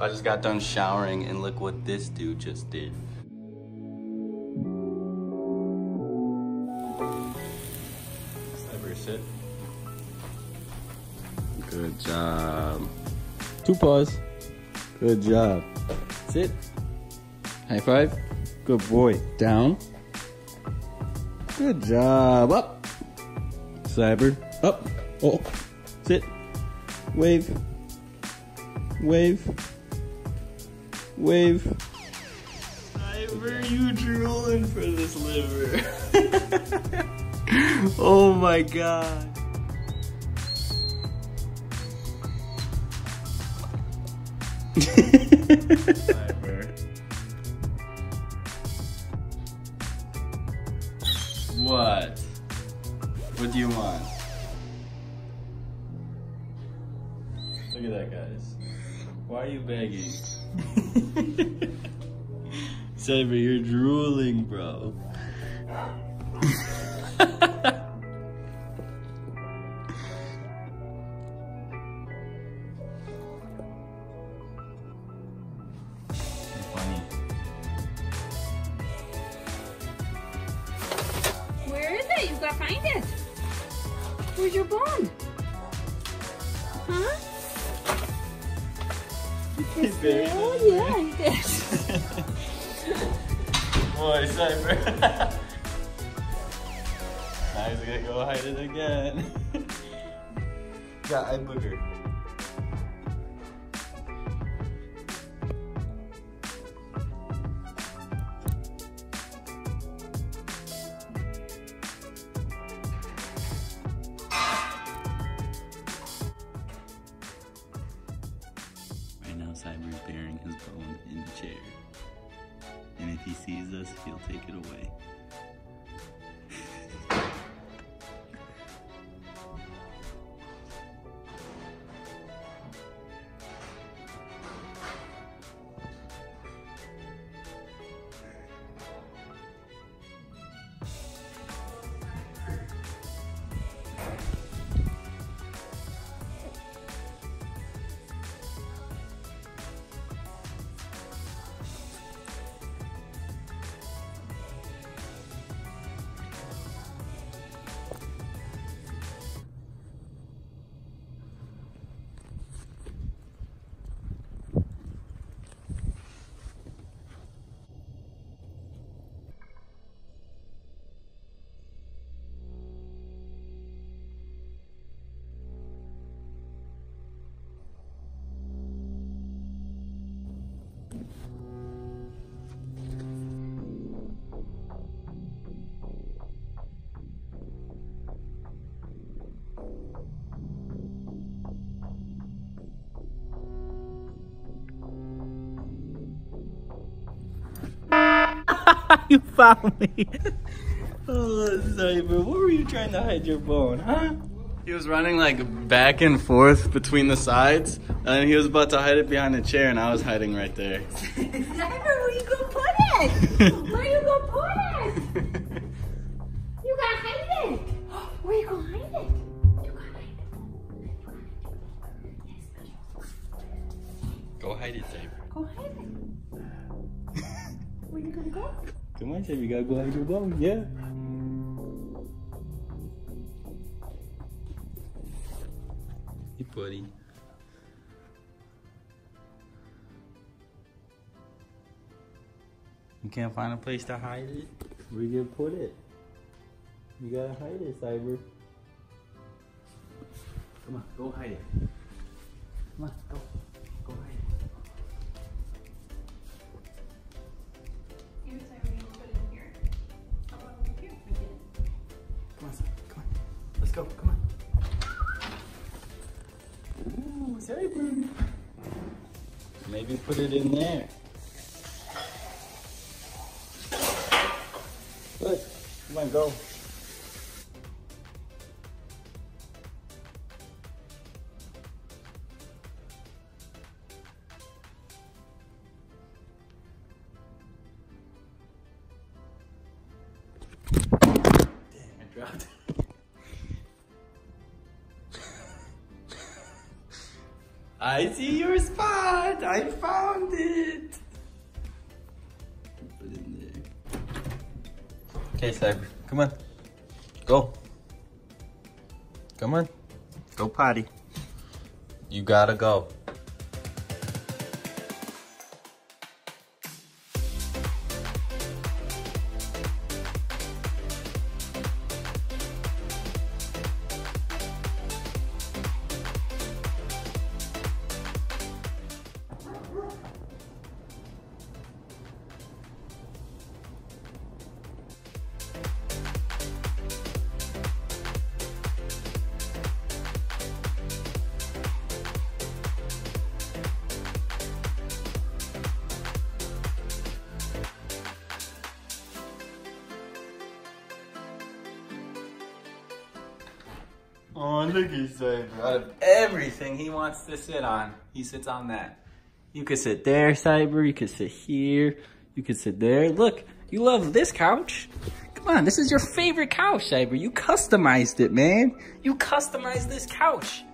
I just got done showering and look what this dude just did. Cyber, sit. Good job. Two paws. Good job. Sit. High five. Good boy. Down. Good job. Up. Cyber. Up. Oh. Sit. Wave. Wave. Wave. Cyber, you drooling for this liver. oh my god. What? What do you want? Look at that, guys. Why are you begging? Cyber, you're drooling, bro. Where is it? You've got to find it. Where's your bone? Huh? It. Oh, yeah, he did. Boy, Cyber. now he's gonna go hide it again. Got eye booger. Sees us, he'll take it away. You found me. oh, Cyber, what were you trying to hide your bone, huh? He was running like back and forth between the sides, and he was about to hide it behind a chair, and I was hiding right there. Cyber, where you gonna put it? Where you gonna put it? You gotta hide it. Where you gonna hide it? You gotta hide it. Go hide it, Cyber. Go hide it. Where you gonna go? Come on, Cyber, you gotta go hide your bone, yeah. Hey, buddy. You can't find a place to hide it? Where you gonna put it? You gotta hide it, Cyber. Come on, go hide it. Come on, go. Come on, come on. Let's go, come on. Ooh, Cyber. Maybe put it in there. Good. Come on, go. I dropped it. I I see your spot. I found it. Put it in there. Okay, Cyber. Come on. Go. Come on. Go potty. You gotta go. Oh, look at Cyber. Out of everything he wants to sit on, he sits on that. You could sit there, Cyber. You could sit here. You could sit there. Look, you love this couch. Come on, this is your favorite couch, Cyber. You customized it, man. You customized this couch.